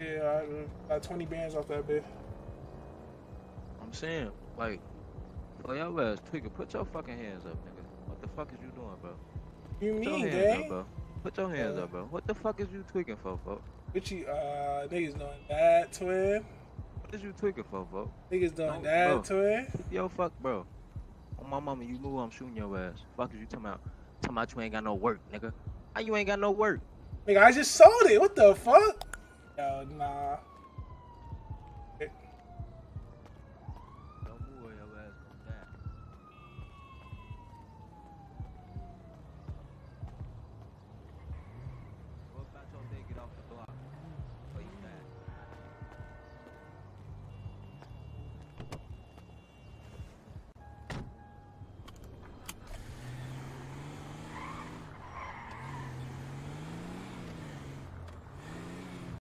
Yeah, I got 20 bands off that bit. I'm saying, like, for your ass tweaking, put your fucking hands up, nigga. What the fuck is you doing, bro? You Put your mean, hands up, bro. Put your hands Uh, up, bro. What the fuck is you tweaking for, folks? What you, uh, niggas doing that, twin? What is you tweaking for, bro? Niggas doing No, that, bro. twin? Yo, fuck, bro. On my mama, you move, I'm shooting your ass. Fuck is you talking about? Talking about you ain't got no work, nigga. How you ain't got no work? Nigga, I just sold it. What the fuck? Yo, nah.